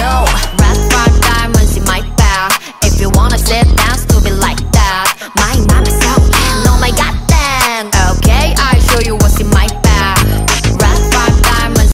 know.